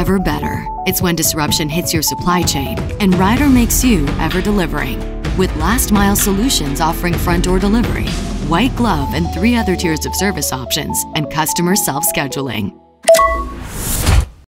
ever better. It's when disruption hits your supply chain and Ryder makes you ever delivering. With last mile solutions offering front door delivery, white glove, and three other tiers of service options, and customer self scheduling.